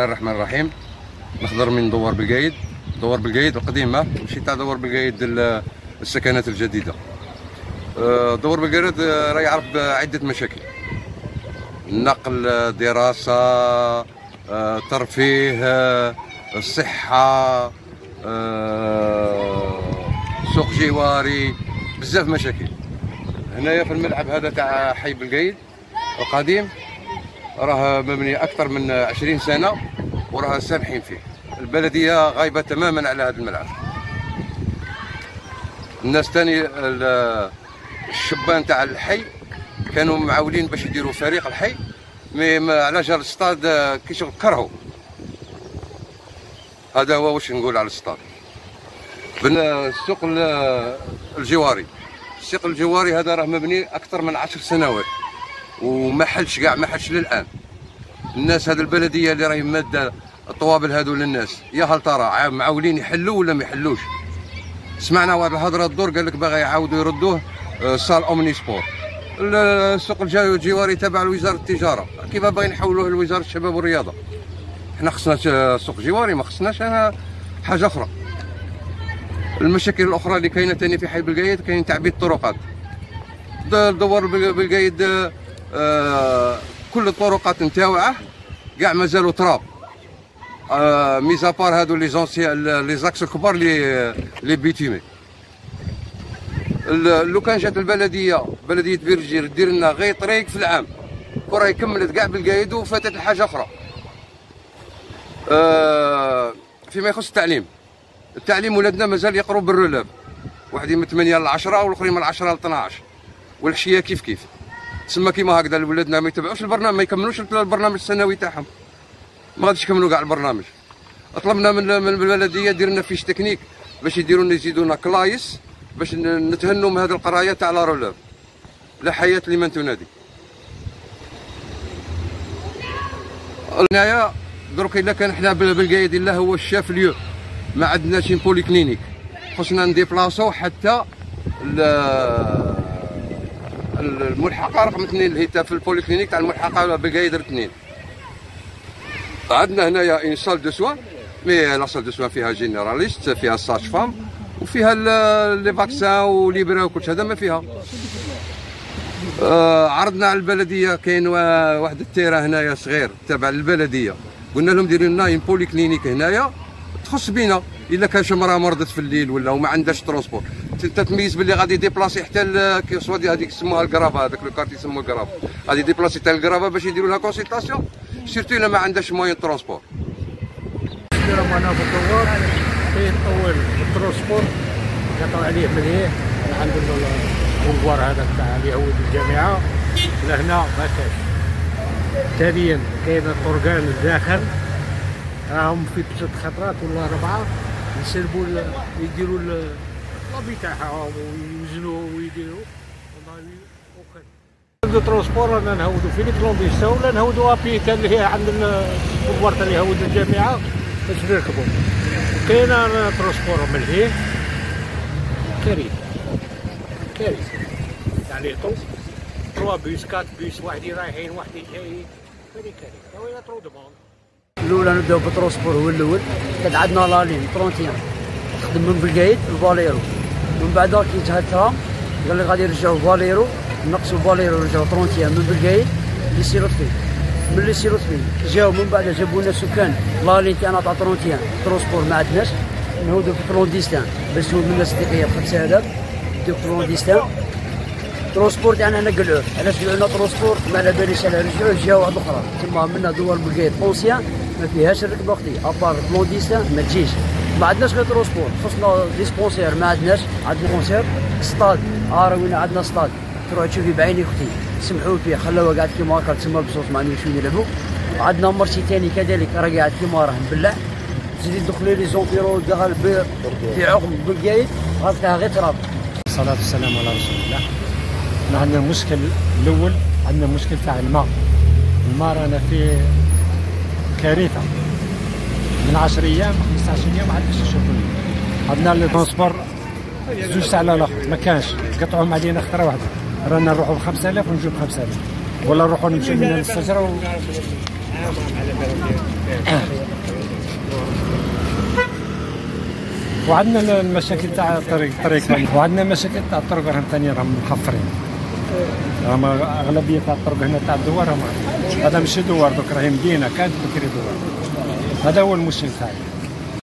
الله الرحمن الرحيم. نخضر من دوار بالقايد دوار بالقايد القديمة ماشي تاع دوار بالقايد ال- السكنات الجديدة. آه، دوار بالقايد آه، راه يعرف عده مشاكل. النقل آه، دراسة ترفيه الصحه سوق جواري بزاف مشاكل. هنايا في الملعب هذا تاع حي بالقايد القديم. راه مبني أكثر من 20 سنة وراه سامحين فيه. البلدية غايبة تماما على هذا الملعب. الناس تاني ال- الشبان تاع الحي كانوا معاولين باش يديروا فريق الحي مي على جال الاستاد آه، كي شغل كرهوا. هذا هو واش نقول على الاستاد بن السوق ال- الجواري. السوق الجواري هذا راه مبني أكثر من عشر سنوات. وما حلش كاع ما حلش للآن. الناس هذه البلدية اللي راهي مادة الطوابل هذو للناس. يا هل ترى عا- معاولين يحلوا ولا ما يحلوش؟ سمعنا واحد الهضرة الدور قال لك باغي يعاودوا يردوه آه، صال أومني سبور. ال- السوق الجواري تابع لوزاره التجارة. كيف باغيين نحولوه لوزارة الشباب والرياضة؟ إحنا خصنا سوق جواري ما خصناش آه، حاجة أخرى. المشاكل الأخرى اللي كاينة ثاني في حي بالقايد كاين تعبيد الطرقات. د- دوار بال- بالقايد آه، كل الطرقات نتاوعه كاع مازالوا تراب. آه، ميزابار هادو لي زونسيان لي زاكس الكبار لي لي بيتيمي. لو كان جات البلدية بلدية بيرجير دير لنا غير طريق في العام. كرة كملت كاع بالقايد وفاتت لحاجه أخرى. آه، فيما يخص التعليم. التعليم ولادنا مازال يقروا بال relève واحد من 8 ل 10 والآخرين من 10 ل 12 والعشية كيف كيف. تسمى كيما هكذا ولادنا ما يتبعوش البرنامج ما يكملوش البرنامج السنوي تاعهم. ما غاديش يكملوا كاع البرنامج. طلبنا من من البلدية دير لنا fiche technique باش يديروا لنا يزيدوا لنا classes باش نتهنوا من هذه القراية تاع la relève لا حياة لمن تنادي. هنايا دروك إلا كان حنا بال- بالقايد إلا هو الشاف ليو ما عندناش بولي كلينيك خصنا نديبلاصو حتى الملحقة رقم اثنين اللي هي في البولي كلينيك تاع الملحقة بالقايد اثنين عندنا هنايا اون سال دو سوان مي لا سال دو سوان فيها جينيراليست فيها ساج فام وفيها لي فاكسان وليبرا وكل هذا ما فيها. آه عرضنا على البلدية كاين وا- واحد التيرا هنايا صغير تابع للبلديه قلنا لهم ديروا لنا اون بولي كلينيك هنايا. تخص بينا إلا كان شي مراه مرضت في الليل ولا وما عندهاش ترونسبور. أنت تميز باللي غادي ديبلاسي حتى سوا هذيك يسموها الكرافا هذاك لو كارت يسموه الكرافا غادي ديبلاسي حتى الكرافا باش يديروا لها كونسلطاسيون سيرتو إلا ما عندهاش موين ترونسبور أنا في الدوار كاين الترونسبور قطعوا عليه مليح الحمد لله البولفار هذا تاع اليهود الجامعة. لهنا ما كاش. ثانيا كاين الطرقان الداخل. راهم في ثلاث خطرات ولا اربعه يسلبوا ال- يديروا اللابي تاعهم ويوزنوا ويديروا. نهودو ترونسبور رانا نهودو. في لي كلونديستا ولا نهودو كان اللي هي عند البولفار تاع اليهود الجامعة. باش نركبوا كاين ترونسبور ملهيه كارثه كارثه لي طو تروا بيس كات بيس واحدين رايحين واحدين جايين فهذه كارثه وين ترو دوموند الأولى نبداو بالترونسبور هو الأول. كانت عندنا لالين 31 تخدم من بالقايد لفاليرو من بعد كي الترام قال لي غادي يرجعوا فاليرو نقصوا فاليرو رجعوا 31 من بالقايد لسي لطفي من لسي لطفي جاو من بعد جابوا لنا سكان. لالين تاعنا تاع 31 ترونسبور ما عندناش. نهودو في ترونديستان باش نهود من الدقيقه ب 5000 نديو في ترونديستان ترونسبور تاعنا هنا قلعوه علاش قلعونا ترونسبور ما على باليش على رجعوه جاو واحد أخرى. تما منا دوار بالقايد أونسيان. ما فيهاش الركبة أختي أبار بلونديسان ما تجيش. ما عندناش غير ترونسبور خصنا ديسبونسير ما عندناش. عندنا كونسير ستاد. آه وين عندنا ستاد؟ تروح تشوفي بعيني أختي. سمحوا فيه خلوه قاعد كيما هكا تسمى بصوت ما عندوش وين يلعبوا عندنا مرسي ثاني كذلك راه قاعد كيما راه مبلع تزيد تدخلي لي زونتيرو دخل ب- في عقم بالقايد غادي غير تراب. الصلاة والسلام على رسول الله. عندنا المشكل الأول عندنا مشكل تاع الماء. الماء رانا في كارثة. من 10 أيام 15 يوم ما عندناش نشوفوا. عندنا لي ترونسبور زوج ساعة على الآخر. ما كانش. قطعوهم علينا خطرة واحدة رانا نروحوا ب 5000 ونجيو ب 5000 ولا نروحوا نمشيو من الشجرة و... وعندنا المشاكل تاع الطريق طريق وعندنا مشاكل تاع الطرق راهم ثاني راهم محفرين راهم أغلبية تاع الطرق هنا تاع الدوار راهم هذا ماشي دوار دوك راهي مدينه كانت بكري دوار. هذا هو المشكل تاعي